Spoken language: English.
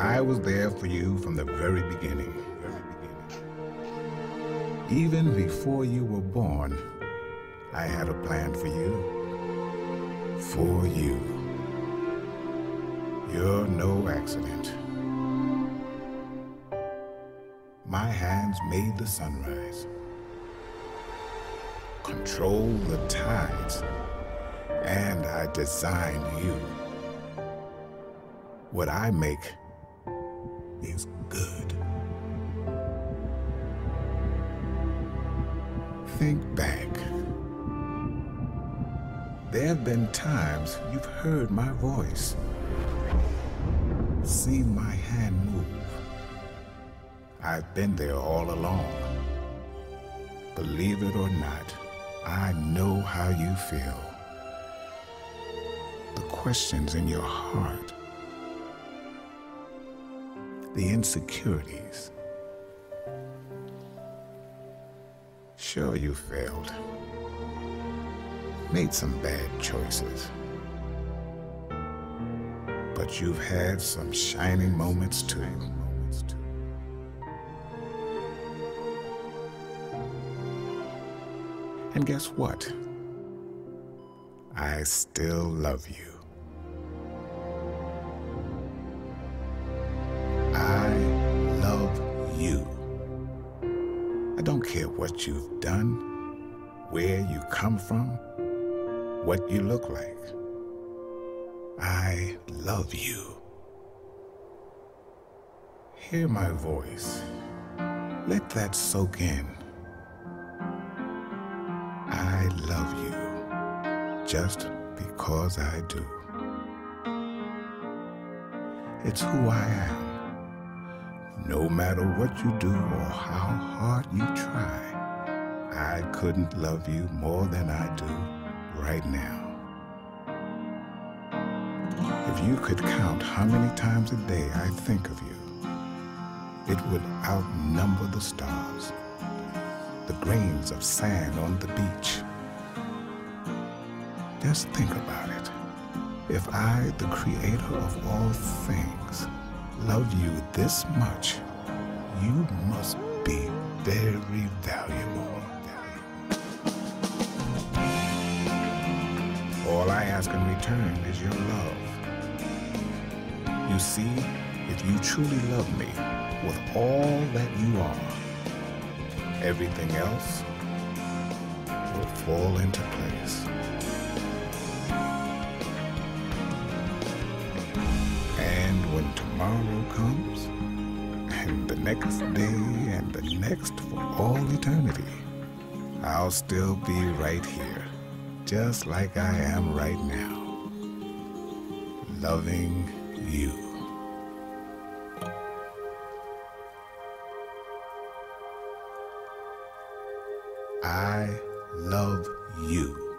I was there for you from the very beginning. Even before you were born, I had a plan for you. For you. You're no accident. My hands made the sunrise, control the tides, and I designed you. What I make is good. Think back. There have been times you've heard my voice, seen my hand move. I've been there all along. Believe it or not, I know how you feel. The questions in your heart the insecurities. Sure, you failed. Made some bad choices. But you've had some shining moments too. And guess what? I still love you. I don't care what you've done, where you come from, what you look like. I love you. Hear my voice. Let that soak in. I love you just because I do. It's who I am. No matter what you do or how hard you try, I couldn't love you more than I do right now. If you could count how many times a day I think of you, it would outnumber the stars, the grains of sand on the beach. Just think about it. If I, the creator of all things, love you this much, you must be very valuable. All I ask in return is your love. You see, if you truly love me with all that you are, everything else will fall into place. Tomorrow comes, and the next day, and the next for all eternity, I'll still be right here, just like I am right now, loving you. I love you.